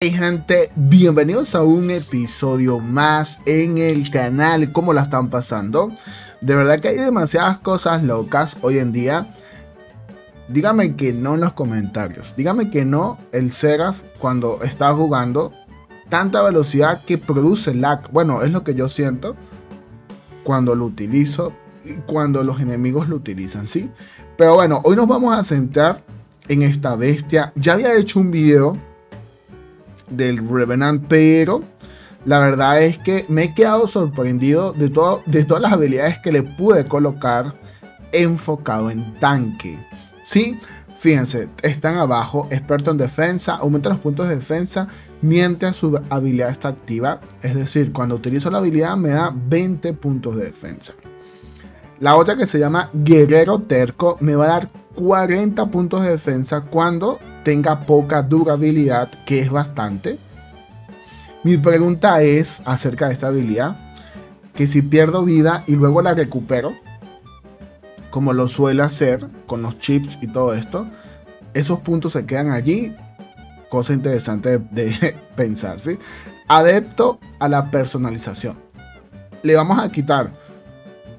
Hey gente, bienvenidos a un episodio más en el canal. ¿Cómo la están pasando? De verdad que hay demasiadas cosas locas hoy en día. Dígame que no en los comentarios. Dígame que no el Seraph cuando está jugando. Tanta velocidad que produce lag. Bueno, es lo que yo siento cuando lo utilizo y cuando los enemigos lo utilizan, ¿sí? Pero bueno, hoy nos vamos a centrar en esta bestia. Ya había hecho un video del Revenant, pero la verdad es que me he quedado sorprendido de, todo, de todas las habilidades que le pude colocar enfocado en tanque. Sí, fíjense, están abajo, experto en defensa, aumenta los puntos de defensa mientras su habilidad está activa. Es decir, cuando utilizo la habilidad me da 20 puntos de defensa. La otra que se llama Guerrero Terco me va a dar 40 puntos de defensa cuando tenga poca durabilidad, que es bastante. Mi pregunta es acerca de esta habilidad, que si pierdo vida y luego la recupero, como lo suele hacer con los chips y todo esto, esos puntos se quedan allí. Cosa interesante de, pensar, ¿sí? Adepto a la personalización. Le vamos a quitar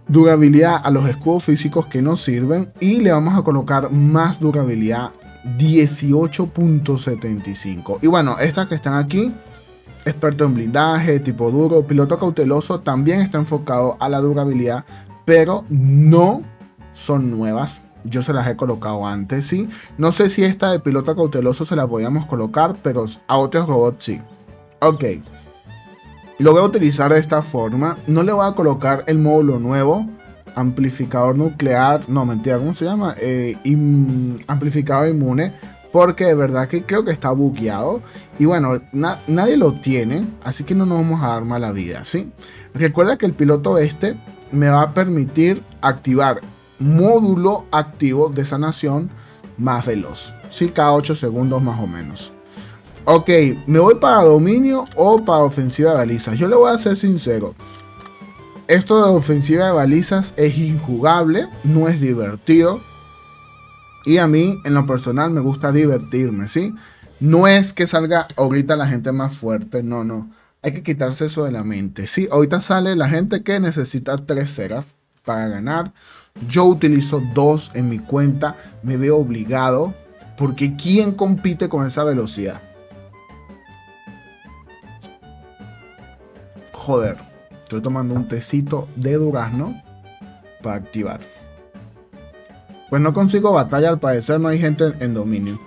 durabilidad a los escudos físicos que nos sirven y le vamos a colocar más durabilidad 18.75. Y bueno, estas que están aquí, experto en blindaje, tipo duro, piloto cauteloso, también está enfocado a la durabilidad, pero no son nuevas. Yo se las he colocado antes, sí. No sé si esta de piloto cauteloso se la podíamos colocar, pero a otros robots sí. Ok. Lo voy a utilizar de esta forma. No le voy a colocar el módulo nuevo amplificador nuclear, no mentira, ¿cómo se llama? Eh, amplificador inmune, porque de verdad que creo que está bugueado. Y bueno, nadie lo tiene, así que no nos vamos a dar mala vida, ¿sí? Recuerda que el piloto este me va a permitir activar módulo activo de sanación más veloz, ¿sí? Cada 8 segundos más o menos. Ok, ¿me voy para dominio o para ofensiva de balizas? Yo le voy a ser sincero. Esto de ofensiva de balizas es injugable, no es divertido. Y a mí, en lo personal, me gusta divertirme, ¿sí? No es que salga ahorita la gente más fuerte, no, no. Hay que quitarse eso de la mente, ¿sí? Ahorita sale la gente que necesita tres Seraph para ganar. Yo utilizo dos en mi cuenta, me veo obligado. Porque ¿quién compite con esa velocidad? Joder. Estoy tomando un tecito de durazno para activar. Pues no consigo batalla, al parecer no hay gente en dominio.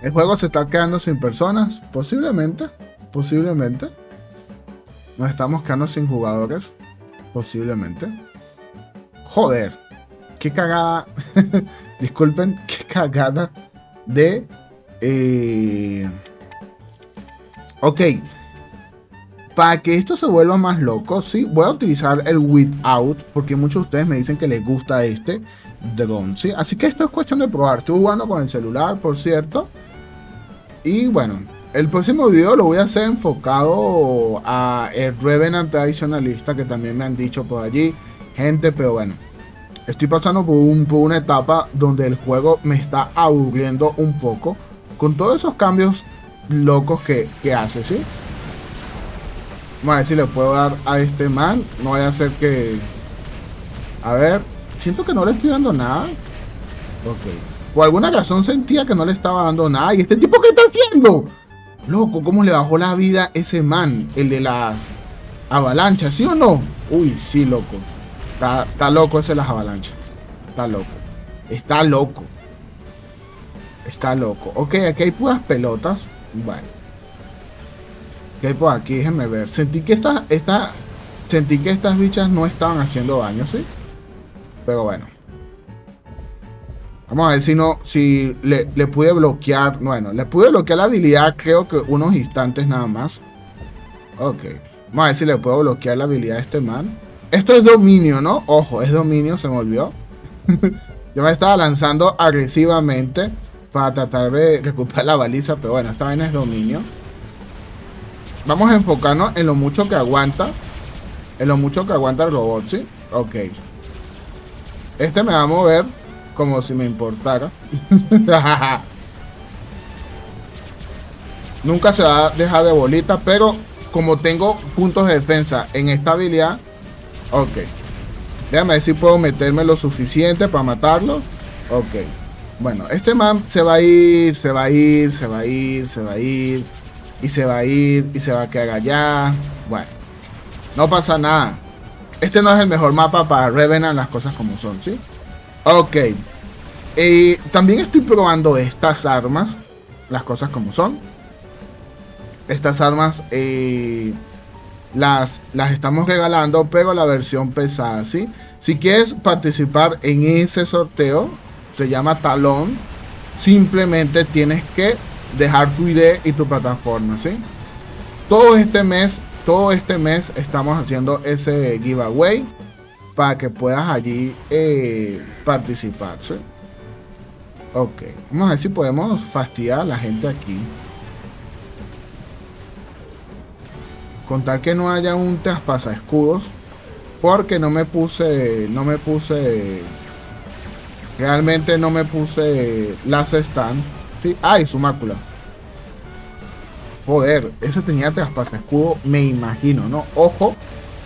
El juego se está quedando sin personas, posiblemente, posiblemente. Nos estamos quedando sin jugadores, posiblemente. Joder, qué cagada. Disculpen, qué cagada de... Eh... Ok, para que esto se vuelva más loco, sí, voy a utilizar el without, porque muchos de ustedes me dicen que les gusta este drone, ¿sí? Así que esto es cuestión de probar. Estoy jugando con el celular, por cierto. Y bueno, el próximo video lo voy a hacer enfocado a el Revenant tradicionalista, que también me han dicho por allí. Gente, pero bueno, estoy pasando por, una etapa donde el juego me está aburriendo un poco. Con todos esos cambios locos que, que hace, ¿sí? Vamos a ver si le puedo dar a este man. No vaya a ser que... A ver. Siento que no le estoy dando nada. Ok. Por alguna razón sentía que no le estaba dando nada. ¿Y este tipo qué está haciendo? Loco, ¿cómo le bajó la vida ese man? El de las avalanchas, ¿sí o no? Uy, sí, loco. Está, está loco ese de las avalanchas. Está loco. Está loco. Está loco. Ok, aquí hay puras pelotas. Bueno. ¿Qué hay por aquí? Déjenme ver. Sentí que esta, esta, sentí que estas bichas no estaban haciendo daño, ¿sí? Pero bueno. Vamos a ver si no, si le, le pude bloquear. Bueno, le pude bloquear la habilidad, creo que unos instantes nada más. Ok. Vamos a ver si le puedo bloquear la habilidad a este man. Esto es dominio, ¿no? Ojo, es dominio, se me olvidó. Yo me estaba lanzando agresivamente para tratar de recuperar la baliza, pero bueno, esta vaina es dominio. Vamos a enfocarnos en lo mucho que aguanta. En lo mucho que aguanta el robot, ¿sí? Ok. Este me va a mover como si me importara. Nunca se va a dejar de bolita, pero como tengo puntos de defensa en esta habilidad, ok. Déjame ver si puedo meterme lo suficiente para matarlo. Ok. Bueno, este man se va a ir, se va a ir, se va a ir, se va a ir. Y se va a ir, y se va a quedar allá. Bueno, no pasa nada. Este no es el mejor mapa para Revenant, las cosas como son, ¿sí? Ok. También estoy probando estas armas, las cosas como son. Estas armas eh, las, las estamos regalando, pero la versión pesada, ¿sí? Si quieres participar en ese sorteo, se llama Talón. Simplemente tienes que dejar tu ID y tu plataforma, ¿sí? Todo este mes, todo este mes estamos haciendo ese giveaway para que puedas allí eh, participar, ¿sí? Ok, vamos a ver si podemos fastidiar a la gente aquí. Contar que no haya un traspasa escudos. Porque no me puse. No me puse. Realmente no me puse las stand. Sí. Ay, su mácula. Joder, eso tenía traspasa escudo. Me imagino, ¿no? Ojo,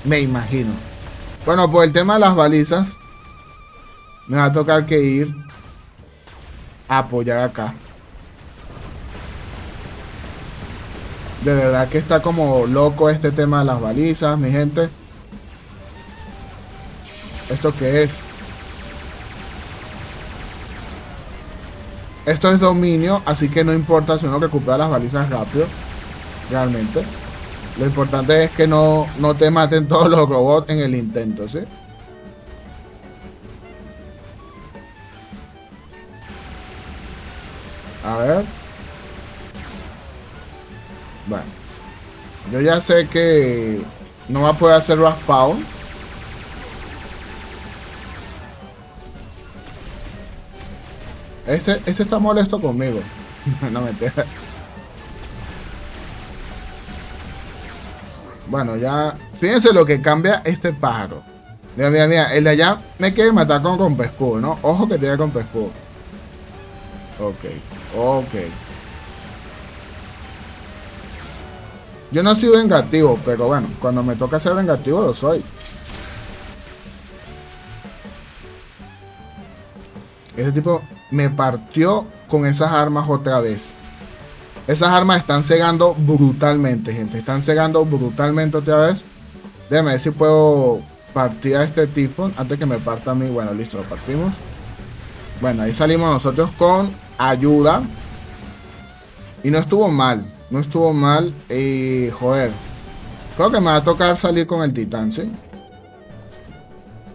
me imagino. Bueno, por el tema de las balizas. Me va a tocar que ir a apoyar acá. De verdad que está como loco este tema de las balizas, mi gente. ¿Esto qué es? Esto es dominio, así que no importa si uno recupera las balizas rápido. Realmente. Lo importante es que no, no te maten todos los robots en el intento, ¿sí? A ver. Bueno. Yo ya sé que no va a poder hacer Raspawn. Este, este está molesto conmigo. no me Bueno, ya. Fíjense lo que cambia este pájaro. Mira, mira, mira. El de allá me quiere matar con, con pescudo, ¿no? Ojo que tiene con pescudo. Ok, ok. Yo no soy vengativo, pero bueno, cuando me toca ser vengativo lo soy. Ese tipo me partió con esas armas otra vez. Esas armas están cegando brutalmente, gente. Están cegando brutalmente otra vez. Déjame ver si puedo partir a este tifón antes que me parta a mí. Bueno, listo, lo partimos. Bueno, ahí salimos nosotros con ayuda. Y no estuvo mal. No estuvo mal. Y joder. Creo que me va a tocar salir con el titán, ¿sí?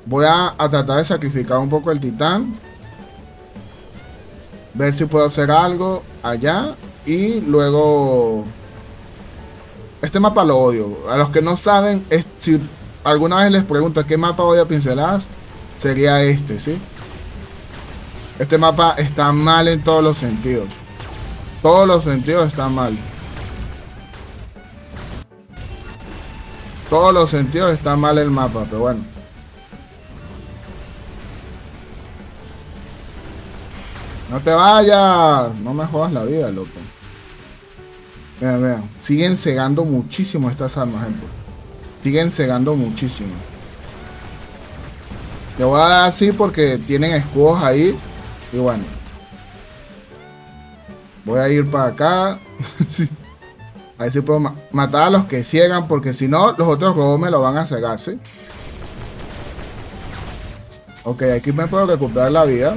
Voy a, tratar de sacrificar un poco el titán. Ver si puedo hacer algo allá. Y luego... Este mapa lo odio. A los que no saben, si alguna vez les pregunto qué mapa voy a pincelar, sería este, ¿sí? Este mapa está mal en todos los sentidos. Todos los sentidos están mal. Todos los sentidos está mal el mapa, pero bueno. No te vayas. No me jodas la vida, loco. Vean, vean. Siguen cegando muchísimo estas armas, gente. Siguen cegando muchísimo. Te voy a dar así porque tienen escudos ahí. Y bueno. Voy a ir para acá. A ver si puedo matar a los que ciegan, porque si no, los otros robos me lo van a cegar, ¿sí? Ok, aquí me puedo recuperar la vida.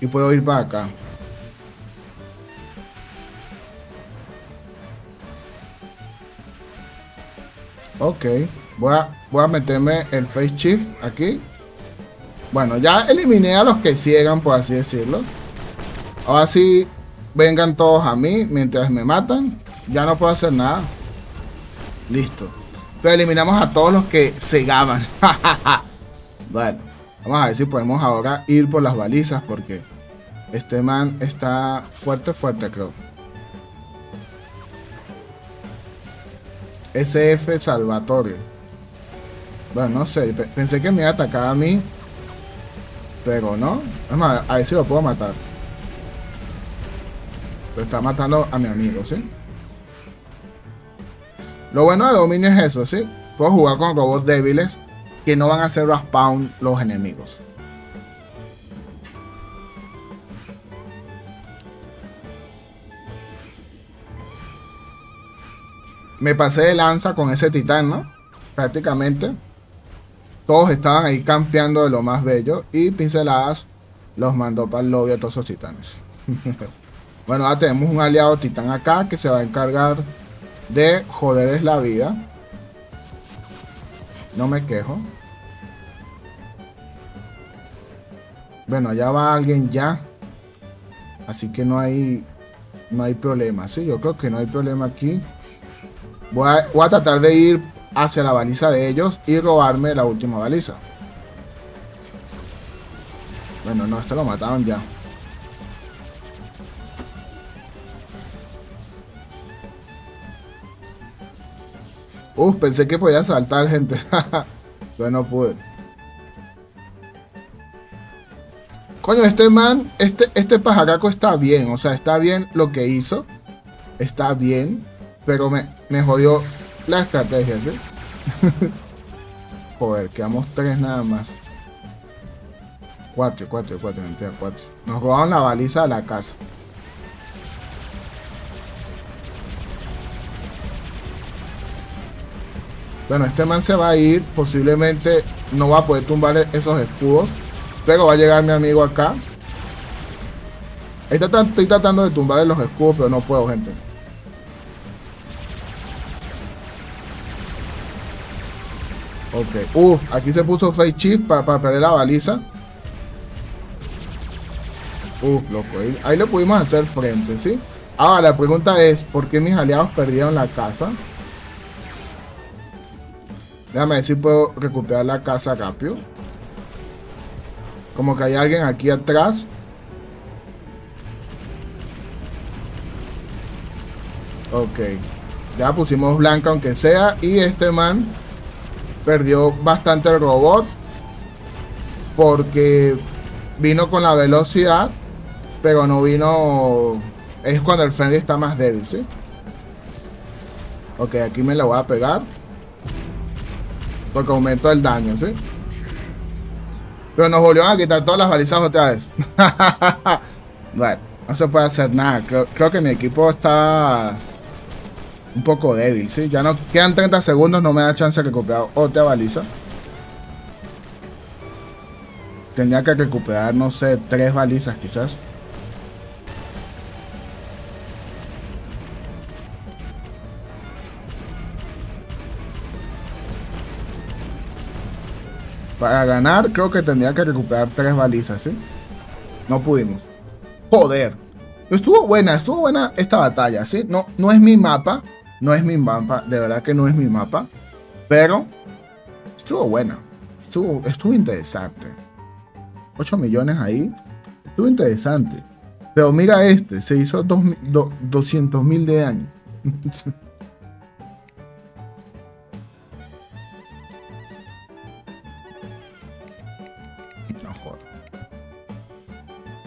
Y puedo ir para acá. Ok, voy a, voy a meterme el Face Shift aquí. Bueno, ya eliminé a los que ciegan, por así decirlo. Ahora sí vengan todos a mí mientras me matan. Ya no puedo hacer nada. Listo. Pero eliminamos a todos los que cegaban. bueno, vamos a ver si podemos ahora ir por las balizas porque este man está fuerte, fuerte, creo. SF Salvatore. Bueno, no sé. Pensé que me iba a atacar a mí. Pero no. Vamos a ver si lo puedo matar. Pero está matando a mi amigo, ¿sí? Lo bueno de dominio es eso, ¿sí? Puedo jugar con robots débiles que no van a hacer respawn los enemigos. Me pasé de lanza con ese titán, ¿no? Prácticamente. Todos estaban ahí campeando de lo más bello. Y pinceladas los mandó para el lobby a todos esos titanes. bueno, ahora tenemos un aliado titán acá que se va a encargar de joderles la vida. No me quejo. Bueno, allá va alguien ya. Así que no hay no hay problema. Sí, yo creo que no hay problema aquí. Voy a, voy a tratar de ir hacia la baliza de ellos y robarme la última baliza. Bueno, no, esto lo mataron ya. Uf, pensé que podía saltar, gente. Pero no pude. Coño, este man, este, este pajaraco está bien. O sea, está bien lo que hizo. Está bien. Pero me, me jodió la estrategia, ¿sí? Joder, quedamos tres nada más. Cuatro, cuatro, cuatro, mentira, cuatro. Nos robaron la baliza de la casa. Bueno, este man se va a ir. Posiblemente no va a poder tumbar esos escudos. Pero va a llegar mi amigo acá. Estoy tratando de tumbar los escudos, pero no puedo, gente. Ok. Uh, aquí se puso Face Chief para, perder la baliza. Uh, loco. Ahí, le pudimos hacer frente, ¿sí? Ahora, la pregunta es, ¿por qué mis aliados perdieron la casa? Déjame ver si puedo recuperar la casa rápido. Como que hay alguien aquí atrás. Ok. Ya pusimos blanca aunque sea. Y este man perdió bastante el robot. Porque vino con la velocidad. Pero no vino... Es cuando el friendly está más débil, ¿sí? Ok, aquí me la voy a pegar. Porque aumentó el daño, ¿sí? Pero nos volvieron a quitar todas las balizas otra vez. bueno, no se puede hacer nada. Creo, que mi equipo está un poco débil, ¿sí? Ya no quedan 30 segundos, no me da chance de recuperar otra baliza. Tendría que recuperar, no sé, tres balizas quizás. Para ganar, creo que tendría que recuperar tres balizas, ¿sí? No pudimos. Joder. Estuvo buena, estuvo buena esta batalla, ¿sí? No, no es mi mapa. No es mi mapa. De verdad que no es mi mapa. Pero estuvo buena. Estuvo, estuvo interesante. 8 millones ahí. Estuvo interesante. Pero mira este. Se hizo 200 mil de daño.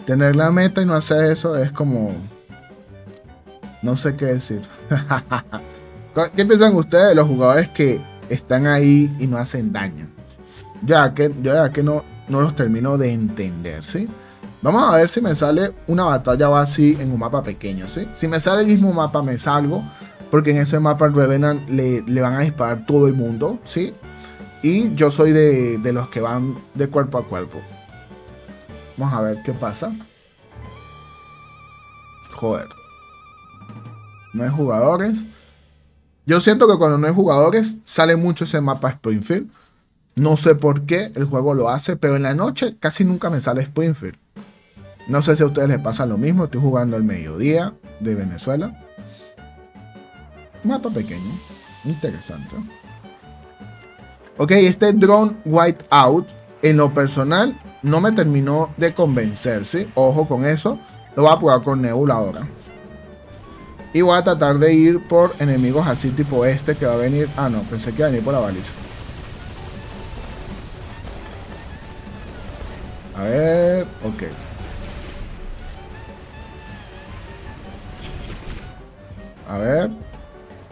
tener la meta y no hacer eso es como... No sé qué decir. ¿Qué piensan ustedes de los jugadores que están ahí y no hacen daño? Ya que ya que no, no los termino de entender, ¿sí? Vamos a ver si me sale una batalla así en un mapa pequeño, ¿sí? Si me sale el mismo mapa me salgo, porque en ese mapa al Revenant le, le van a disparar todo el mundo, ¿sí? Y yo soy de, de los que van de cuerpo a cuerpo. Vamos a ver qué pasa. Joder. No hay jugadores. Yo siento que cuando no hay jugadores sale mucho ese mapa Springfield. No sé por qué el juego lo hace, pero en la noche casi nunca me sale Springfield. No sé si a ustedes les pasa lo mismo. Estoy jugando al mediodía de Venezuela. Mapa pequeño. Interesante. Ok, este drone whiteout, en lo personal, no me terminó de convencer, ¿sí? Ojo con eso. Lo voy a probar con Nebula ahora. Y voy a tratar de ir por enemigos así tipo este que va a venir... Ah, no, pensé que iba a venir por la baliza. A ver... Ok. A ver.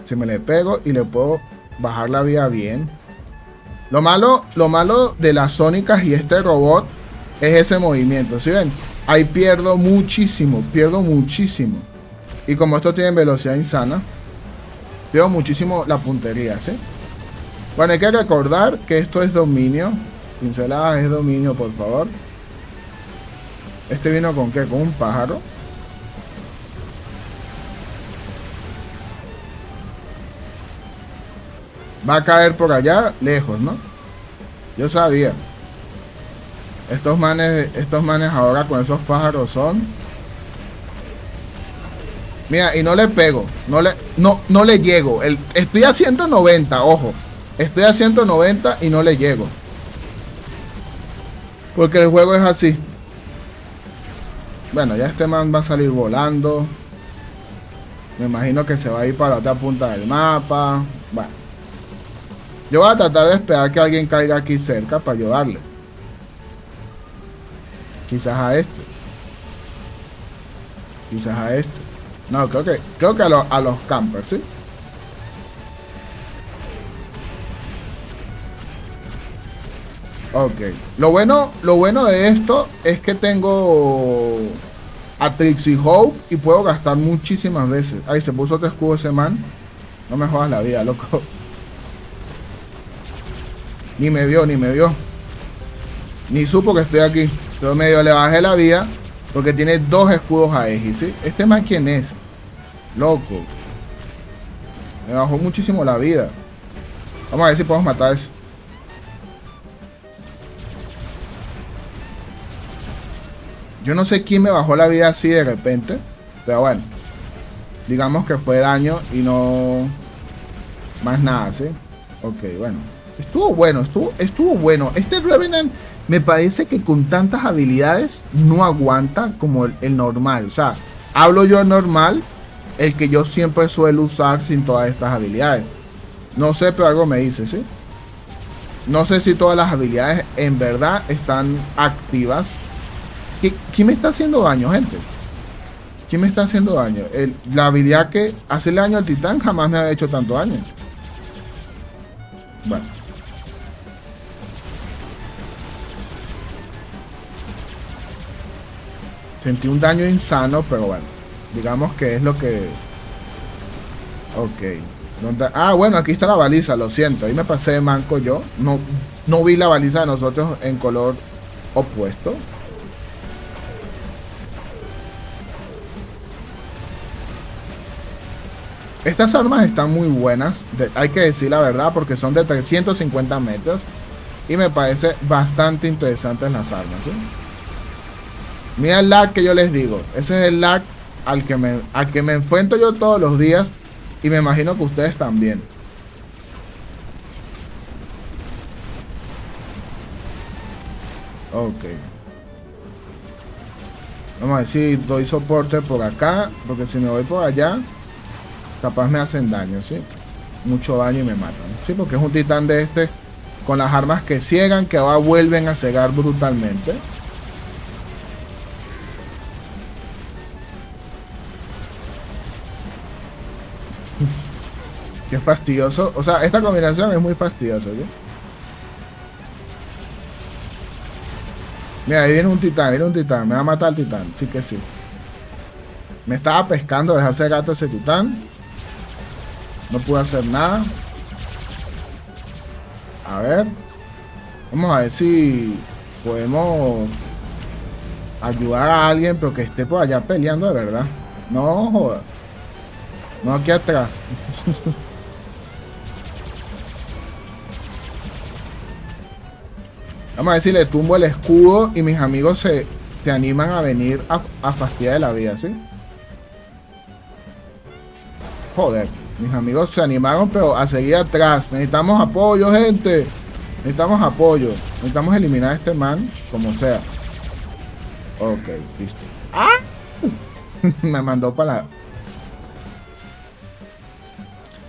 Si me le pego y le puedo bajar la vida bien. Lo malo, lo malo de las sónicas y este robot es ese movimiento. ¿Sí ven? Ahí pierdo muchísimo. Pierdo muchísimo. Y como esto tiene velocidad insana, pierdo muchísimo la puntería, ¿sí? Bueno, hay que recordar que esto es dominio. Pinceladas es dominio, por favor. Este vino con qué? Con un pájaro. Va a caer por allá, lejos, ¿no? Yo sabía. Estos manes, estos manes ahora con esos pájaros son. Mira, y no le pego. No le, no, no le llego. El, estoy a 190, ojo. Estoy a 190 y no le llego. Porque el juego es así. Bueno, ya este man va a salir volando. Me imagino que se va a ir para la otra punta del mapa. Bueno. Yo voy a tratar de esperar que alguien caiga aquí cerca para ayudarle. Quizás a este. Quizás a este. No, creo que, creo que a, a los campers, ¿sí? Ok. Lo bueno, lo bueno de esto es que tengo a Trixie Hope y puedo gastar muchísimas veces. Ahí se puso otro escudo ese man. No me jodas la vida, loco. Ni me vio, ni me vio. Ni supo que estoy aquí. Pero medio le bajé la vida porque tiene dos escudos a Eji, ¿sí? Este man, ¿quién es? Loco. Me bajó muchísimo la vida. Vamos a ver si podemos matar a ese. Yo no sé quién me bajó la vida así de repente. Pero bueno. Digamos que fue daño y no... Más nada, ¿sí? Ok, bueno. Estuvo bueno, estuvo, estuvo bueno. Este Revenant me parece que con tantas habilidades no aguanta como el, normal. O sea, hablo yo normal, el que yo siempre suelo usar sin todas estas habilidades. No sé, pero algo me dice, ¿sí? No sé si todas las habilidades en verdad están activas ¿Quién me está haciendo daño, gente? ¿Quién me está haciendo daño? la habilidad que hacerle daño al titán jamás me ha hecho tanto daño. Bueno. Sentí un daño insano, pero bueno. Digamos que es lo que... Ok. Ah, bueno, aquí está la baliza, lo siento. Ahí me pasé de manco yo. No, no vi la baliza de nosotros en color opuesto. Estas armas están muy buenas, hay que decir la verdad, porque son de 350 metros. Y me parece bastante interesantes las armas. Mira el lag que yo les digo. Ese es el lag al que, me, al que me enfrento yo todos los días. Y me imagino que ustedes también. Ok. Vamos a ver si doy soporte por acá. Porque si me voy por allá capaz me hacen daño, ¿sí? Mucho daño y me matan, ¿sí? Porque es un titán de este con las armas que ciegan, que ahora vuelven a cegar brutalmente. Qué fastidioso. O sea, esta combinación es muy fastidiosa, ¿sí? Mira, ahí viene un titán, viene un titán. Me va a matar el titán, sí que sí. Me estaba pescando desde hace gato ese titán. No pude hacer nada. A ver. Vamos a ver si podemos ayudar a alguien, pero que esté por allá peleando de verdad. No joda. No aquí atrás. Vamos a si le tumbo el escudo y mis amigos se, animan a venir a, a fastidiar de la vida, ¿sí? Joder. Mis amigos se animaron, pero a seguir atrás. Necesitamos apoyo, gente. Necesitamos apoyo. Necesitamos eliminar a este man, como sea. Ok, listo. ¡Ah! Me mandó para la...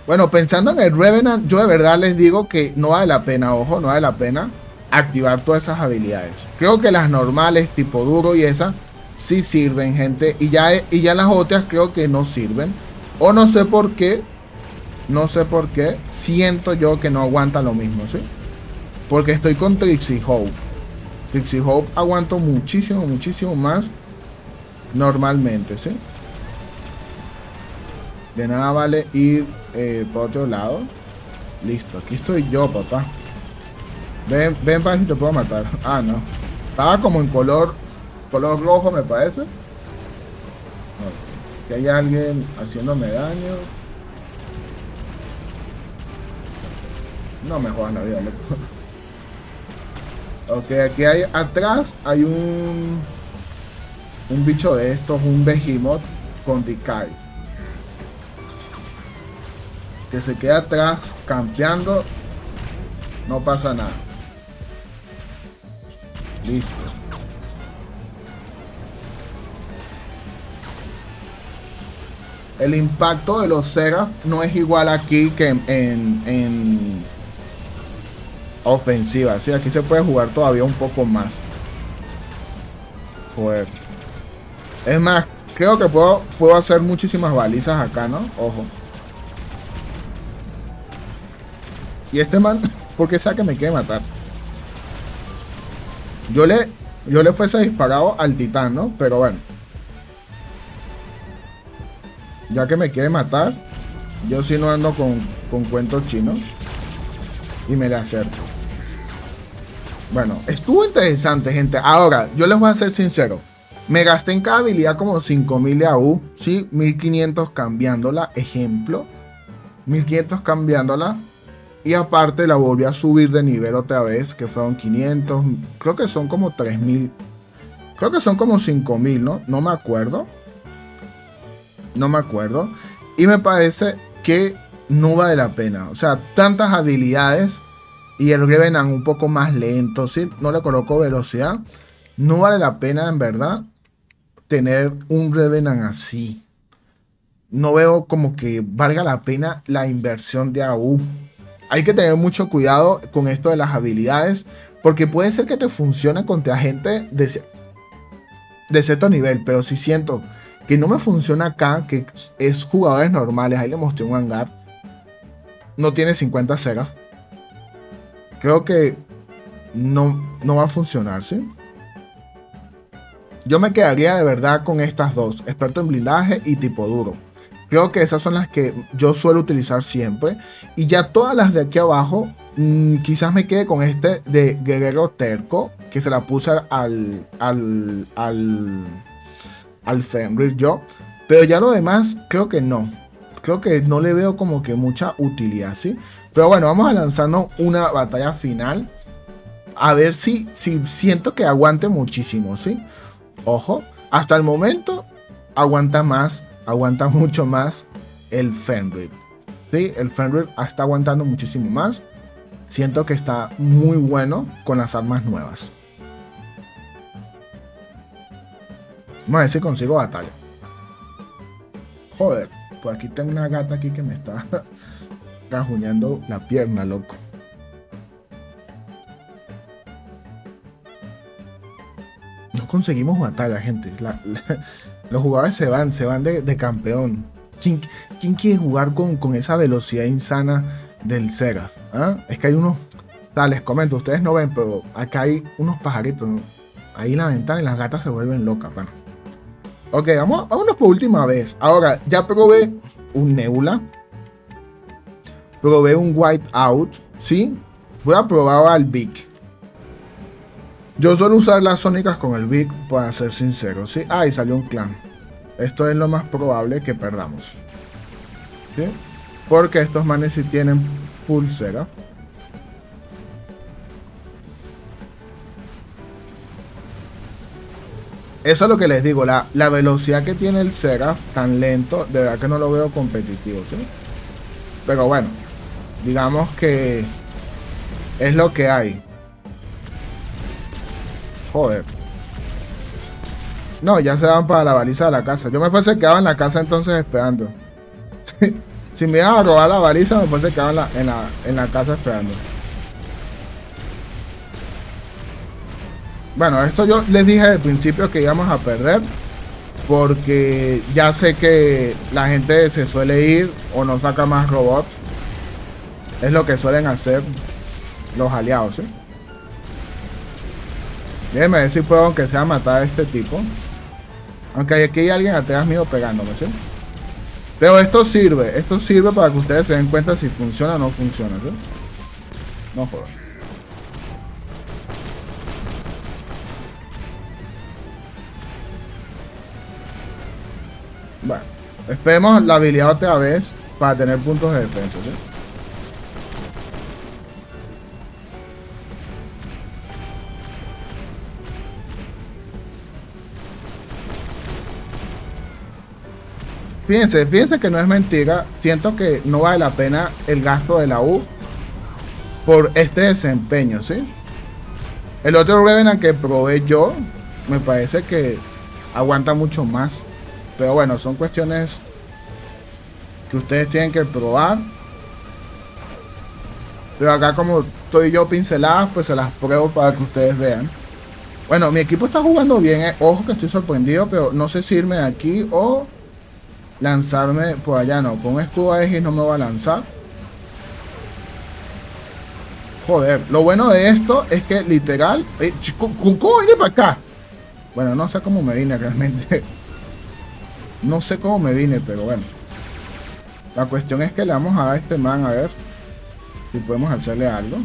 Bueno, pensando en el Revenant, yo de verdad les digo que no vale la pena, ojo, no vale la pena activar todas esas habilidades. Creo que las normales, tipo duro y esas, sí sirven, gente. Y ya, y ya las otras creo que no sirven. O no sé por qué. No sé por qué. Siento yo que no aguanta lo mismo, ¿sí? Porque estoy con Trixie Hope. Trixie Hope aguanto muchísimo, muchísimo más. Normalmente, ¿sí? De nada vale ir eh, por otro lado. Listo, aquí estoy yo, papá. Ven, ven para si te puedo matar. Ah, no. Estaba como en color color rojo, me parece. Que hay alguien haciéndome daño. No me jodan la vida, Ok, aquí hay atrás hay un un bicho de estos, un behemoth con decay. Que se queda atrás campeando. No pasa nada. Listo. El impacto de los Sega no es igual aquí que en, en, ofensiva. Sí, aquí se puede jugar todavía un poco más. Joder. Es más, creo que puedo, puedo hacer muchísimas balizas acá, ¿no? Ojo. Y este man, ¿por qué sea que me quiere matar? Yo le, yo le fuese disparado al titán, ¿no? Pero bueno. Ya que me quiere matar, yo sí no ando con, con cuentos chinos. Y me le acerco. Bueno, estuvo interesante, gente. Ahora, yo les voy a ser sincero. Me gasté en cada habilidad como 5000 de AU. Sí, 1500 cambiándola. Ejemplo. 1500 cambiándola. Y aparte la volví a subir de nivel otra vez. Que fueron 500. Creo que son como 3000. Creo que son como 5000, ¿no? No me acuerdo no me acuerdo. Y me parece que no vale la pena. O sea, tantas habilidades y el Revenant un poco más lento, ¿sí? No le coloco velocidad. No vale la pena, en verdad, tener un Revenant así. No veo como que valga la pena la inversión de AU. Hay que tener mucho cuidado con esto de las habilidades. Porque puede ser que te funcione contra gente de, cierto nivel. Pero si siento que no me funciona acá, que es jugadores normales, ahí le mostré un hangar, no tiene 50 ceras. Creo que no, no va a funcionar, ¿sí? Yo me quedaría de verdad con estas dos, experto en blindaje y tipo duro. Creo que esas son las que yo suelo utilizar siempre. Y ya todas las de aquí abajo, mm, quizás me quede con este de Guerrero Terco, que se la puse al, al, al al Fenrir yo. Pero ya lo demás, creo que no. Creo que no le veo como que mucha utilidad, ¿sí? Pero bueno, vamos a lanzarnos una batalla final. A ver si, si siento que aguante muchísimo, ¿sí? Ojo, hasta el momento aguanta más, aguanta mucho más el Fenrir. ¿Sí? El Fenrir está aguantando muchísimo más. Siento que está muy bueno con las armas nuevas. Vamos a ver si consigo batalla. Joder, pues aquí tengo una gata aquí que me está cajuñando la pierna, loco. Conseguimos batalla, gente. los jugadores se van, se van de, campeón. ¿Quién, quiere jugar con, con, esa velocidad insana del Seraph? ¿Ah? Es que hay unos... O les comento, ustedes no ven, pero acá hay unos pajaritos. Ahí en la ventana y las gatas se vuelven locas, bueno. Ok, vamos, vámonos por última vez. Ahora, ya probé un Nebula. Probé un Whiteout. ¿Sí? Voy a probar al Big. Yo suelo usar las sónicas con el Big, para ser sincero. ¿sí? Ah, y salió un clan. Esto es lo más probable que perdamos. ¿Sí? Porque estos manes sí tienen pulsera. Eso es lo que les digo, la, velocidad que tiene el Seraph tan lento, de verdad que no lo veo competitivo, ¿sí? Pero bueno, digamos que es lo que hay. Joder. No, ya se van para la baliza de la casa. Yo me fuese quedado en la casa entonces esperando. si me iban a robar la baliza, me fuese quedado en la, en la casa esperando. Bueno, esto yo les dije al principio que íbamos a perder. Porque ya sé que la gente se suele ir o no saca más robots. Es lo que suelen hacer los aliados, ¿sí? Déjenme ver si puedo, aunque sea, matar a este tipo. Aunque aquí hay alguien atrás mío pegándome, ¿sí? Pero esto sirve, esto sirve para que ustedes se den cuenta si funciona o no funciona, ¿sí? No jodas. Bueno, esperemos la habilidad otra vez para tener puntos de defensa, ¿sí? Fíjense, fíjense que no es mentira. Siento que no vale la pena el gasto de la U por este desempeño, ¿sí? El otro Revenant que probé yo, me parece que aguanta mucho más. Pero bueno, son cuestiones que ustedes tienen que probar. Pero acá como estoy yo pinceladas, pues se las pruebo para que ustedes vean. Bueno, mi equipo está jugando bien, eh. ojo que estoy sorprendido, pero no sé si irme de aquí o lanzarme por allá. No, con escudo X no me va a lanzar. Joder, lo bueno de esto es que literal... Eh, ¿Cómo vine para acá? Bueno, no sé cómo me vine realmente. No sé cómo me vine, pero bueno. La cuestión es que le vamos a dar a este man a ver si podemos hacerle algo.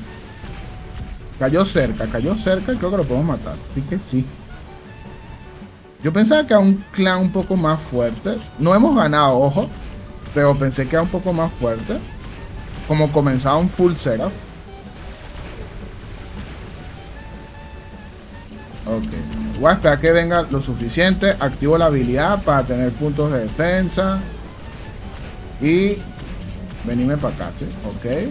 Cayó cerca, cayó cerca y creo que lo podemos matar. Así que sí. Yo pensaba que era un clan un poco más fuerte. No hemos ganado, ojo. Pero pensé que era un poco más fuerte. Como comenzaba un full setup. Ok. Voy a esperar que venga lo suficiente. Activo la habilidad para tener puntos de defensa. Y venirme para acá, ¿sí? Ok.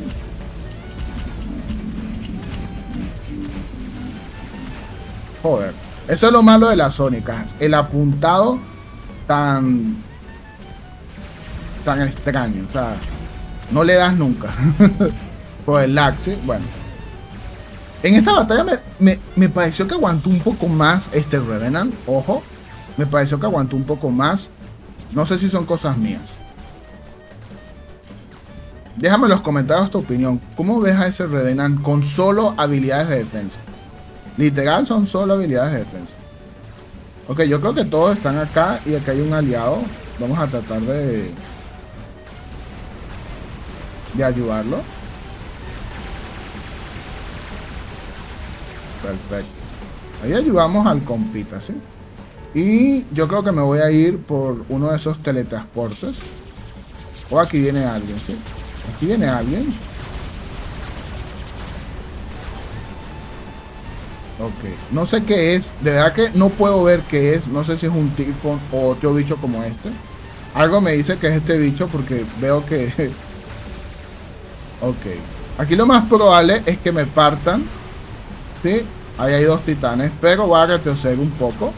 Joder. Eso es lo malo de las sónicas. El apuntado tan. tan extraño. O sea, no le das nunca. Por el lag, Bueno. En esta batalla me, me, pareció que aguantó un poco más este Revenant. Ojo. Me pareció que aguantó un poco más. No sé si son cosas mías. Déjame en los comentarios tu opinión. ¿Cómo ves a ese Revenant con solo habilidades de defensa? Literal son solo habilidades de defensa. Ok, yo creo que todos están acá y acá hay un aliado. Vamos a tratar de... De ayudarlo. Perfecto. Ahí ayudamos al compita, ¿sí? Y yo creo que me voy a ir por uno de esos teletransportes. O aquí viene alguien, ¿sí? Aquí viene alguien. Ok. No sé qué es. De verdad que no puedo ver qué es. No sé si es un tifón o otro bicho como este. Algo me dice que es este bicho porque veo que... ok. Aquí lo más probable es que me partan. ¿Sí? Ahí hay dos titanes. Pero voy a retroceder un poco.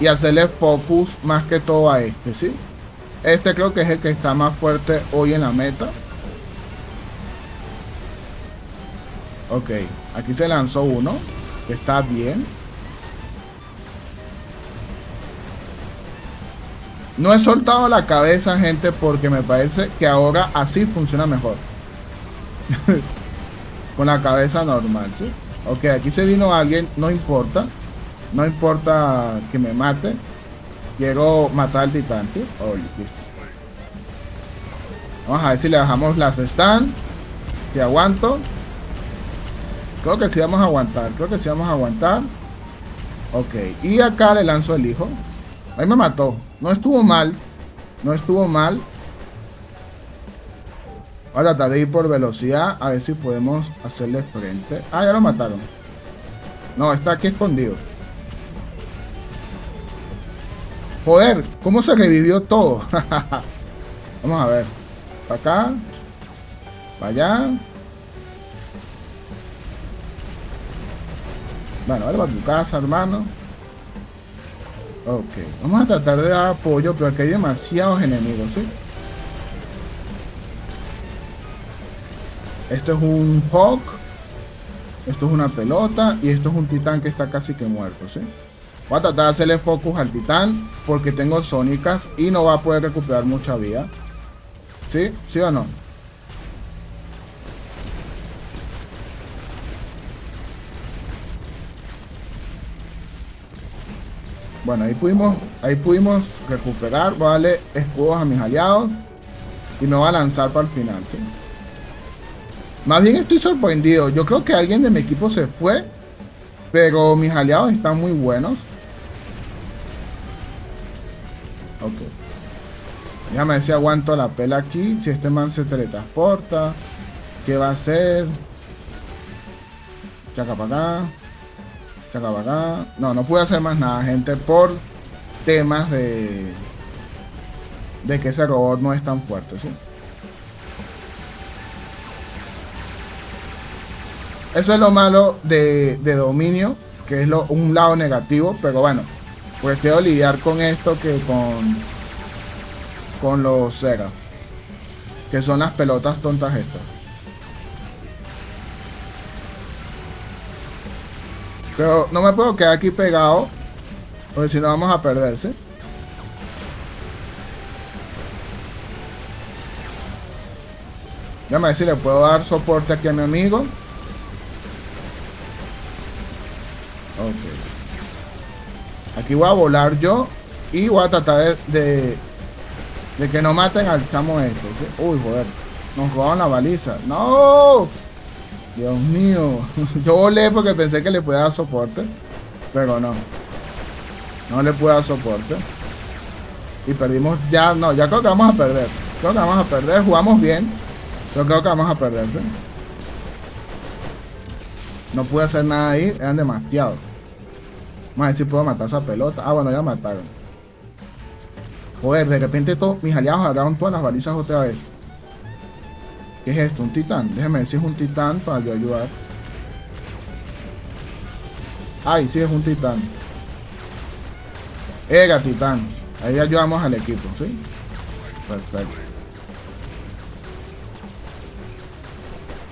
Y hacerle focus más que todo a este, ¿sí? Este creo que es el que está más fuerte hoy en la meta. Ok. Aquí se lanzó uno. está bien. No he soltado la cabeza, gente, porque me parece que ahora así funciona mejor. Con la cabeza normal, ¿sí? Ok, aquí se vino alguien, no importa. No importa que me mate. Quiero matar al titán, ¿sí? Vamos a ver si le bajamos las stand. Que aguanto. Creo que sí vamos a aguantar. Creo que sí vamos a aguantar. Ok. Y acá le lanzo el hijo. Ahí me mató. No estuvo mal. No estuvo mal. Voy a tratar de ir por velocidad. A ver si podemos hacerle frente. Ah, ya lo mataron. No, está aquí escondido. Joder, ¿cómo se revivió todo? Vamos a ver. Para acá. Para allá. Bueno, vale para tu casa, hermano. Ok, vamos a tratar de dar apoyo, pero aquí hay demasiados enemigos, ¿sí? Esto es un Hawk. Esto es una pelota. Y esto es un titán que está casi que muerto, ¿sí? Voy a tratar de hacerle focus al titán porque tengo sónicas y no va a poder recuperar mucha vida. ¿Sí? ¿Sí o no? Bueno, ahí pudimos, ahí pudimos recuperar. Voy a darle escudos a mis aliados. Y me voy a lanzar para el final, ¿sí? Más bien estoy sorprendido. Yo creo que alguien de mi equipo se fue. Pero mis aliados están muy buenos. Ok. Déjame ver si aguanto la pela aquí. Si este man se teletransporta. ¿Qué va a hacer? Chaca para acá. No, no pude hacer más nada, gente. Por temas de... De que ese robot no es tan fuerte, ¿sí? Eso es lo malo de, de dominio. Que es lo, un lado negativo. Pero bueno. Pues quiero lidiar con esto que con con los Sega. Que son las pelotas tontas estas. Pero no me puedo quedar aquí pegado. Porque si no vamos a perderse. Déjame ver si le puedo dar soporte aquí a mi amigo. Ok. Aquí voy a volar yo. Y voy a tratar de de que no maten al chamo este. Uy, joder. Nos robaron la baliza. ¡No! Dios mío. Yo volé porque pensé que le podía dar soporte. Pero no. No le pude dar soporte. Y perdimos ya. No, ya creo que vamos a perder. Creo que vamos a perder. Jugamos bien. Pero creo que vamos a perder. No pude hacer nada ahí. Eran demasiados. Vamos a ver si puedo matar esa pelota. Ah, bueno, ya mataron. Joder, de repente todos mis aliados agarraron todas las balizas otra vez. ¿Qué es esto? ¿Un titán? Déjeme ver si es un titán para yo ayudar. Ay, sí es un titán. Era titán. Ahí ayudamos al equipo, ¿sí? Perfecto.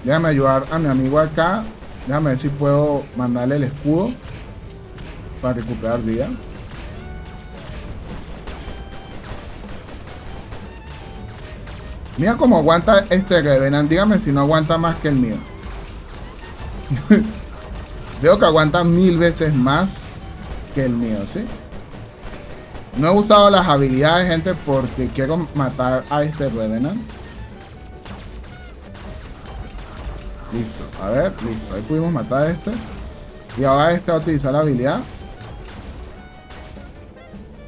Déjame ayudar a mi amigo acá. Déjame ver si puedo mandarle el escudo para recuperar vida. Mira cómo aguanta este Revenant. Dígame si no aguanta más que el mío. Veo que aguanta mil veces más que el mío, ¿sí? No he usado las habilidades, gente, porque quiero matar a este Revenant. Listo, a ver, listo. Ahí pudimos matar a este. Y ahora este va a utilizar la habilidad.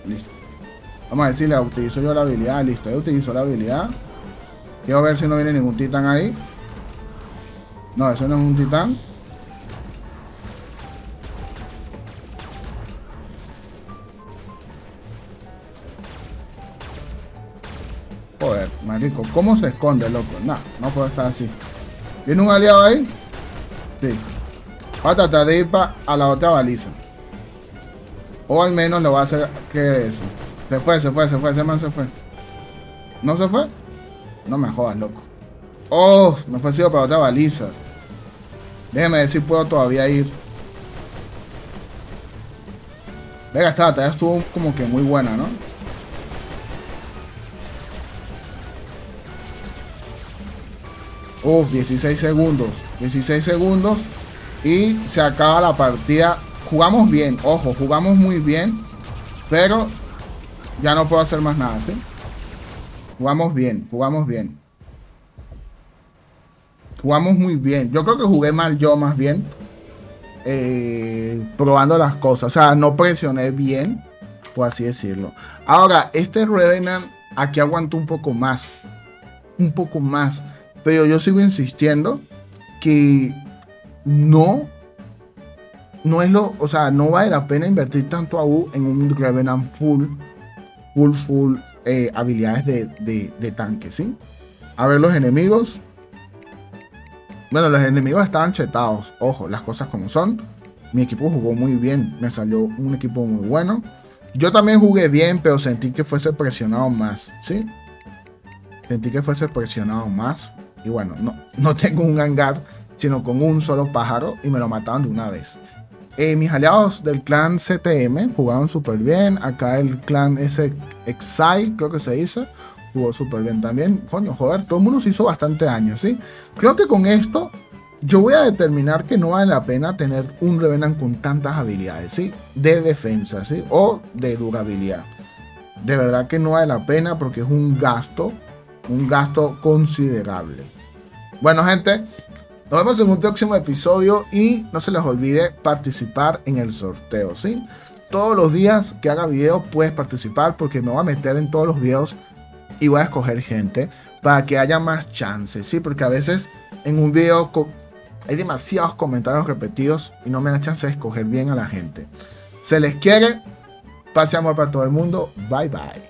Listo. Vamos a decirle, utilizo yo la habilidad. Listo, ahí utilizo la habilidad. Quiero ver si no viene ningún titán ahí. No, eso no es un titán. Joder, marico, ¿cómo se esconde, loco? No, no puede estar así. ¿Viene un aliado ahí? Sí. Va a tratar de ir para a la otra baliza. O al menos le va a hacer que eso. Se fue, se fue, se fue, ese man se fue. ¿No se fue? No me jodas, loco. Oh, me fue sido para otra baliza. Déjeme si puedo todavía ir. Venga, esta batalla estuvo como que muy buena, ¿no? Uf, 16 segundos. 16 segundos. Y se acaba la partida. Jugamos bien, ojo, jugamos muy bien. Pero ya no puedo hacer más nada, ¿sí? Jugamos bien, jugamos bien. Jugamos muy bien. Yo creo que jugué mal yo más bien. Eh, probando las cosas. O sea, no presioné bien, por así decirlo. Ahora, este Revenant aquí aguanto un poco más. Un poco más. Pero yo sigo insistiendo que no. No es lo. O sea, no vale la pena invertir tanto a U en un Revenant full. Full, full eh, habilidades de, de, tanque, ¿sí? A ver los enemigos. Bueno, los enemigos estaban chetados. Ojo, las cosas como son. Mi equipo jugó muy bien. Me salió un equipo muy bueno. Yo también jugué bien, pero sentí que fuese presionado más, ¿sí? Sentí que fuese presionado más. Y bueno, no, no tengo un hangar, sino con un solo pájaro y me lo mataron de una vez. Eh, mis aliados del clan CTM jugaron súper bien. Acá el clan ese Exile, creo que se dice, jugó súper bien también. Coño, joder, todo el mundo se hizo bastante daño, ¿sí? Creo que con esto yo voy a determinar que no vale la pena tener un Revenant con tantas habilidades, ¿sí? De defensa, ¿sí? O de durabilidad. De verdad que no vale la pena porque es un gasto, un gasto considerable. Bueno, gente, nos vemos en un próximo episodio y no se les olvide participar en el sorteo, ¿sí? Todos los días que haga video puedes participar porque me voy a meter en todos los videos y voy a escoger gente para que haya más chances, ¿sí? Porque a veces en un video hay demasiados comentarios repetidos y no me da chance de escoger bien a la gente. Se les quiere, pase amor para todo el mundo, bye bye.